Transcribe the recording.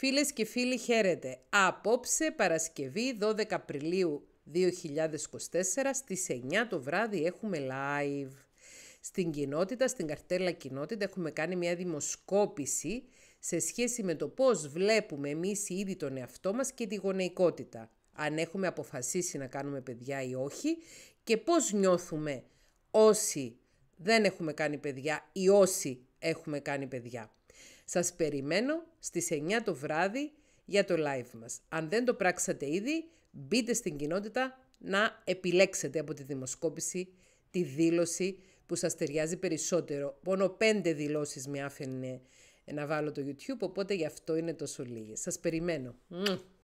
Φίλες και φίλοι χαίρετε. Απόψε Παρασκευή 12 Απριλίου 2024 στις 9 το βράδυ έχουμε live. Στην κοινότητα, στην καρτέλα κοινότητα έχουμε κάνει μια δημοσκόπηση σε σχέση με το πώς βλέπουμε εμείς ήδη τον εαυτό μας και τη γονεϊκότητα. Αν έχουμε αποφασίσει να κάνουμε παιδιά ή όχι και πώς νιώθουμε όσοι δεν έχουμε κάνει παιδιά ή όσοι έχουμε κάνει παιδιά. Σας περιμένω στις 9 το βράδυ για το live μας. Αν δεν το πράξατε ήδη, μπείτε στην κοινότητα να επιλέξετε από τη δημοσκόπηση τη δήλωση που σας ταιριάζει περισσότερο. Μόνο πέντε δηλώσεις με άφηνε να βάλω το YouTube, οπότε γι' αυτό είναι τόσο λίγες. Σας περιμένω.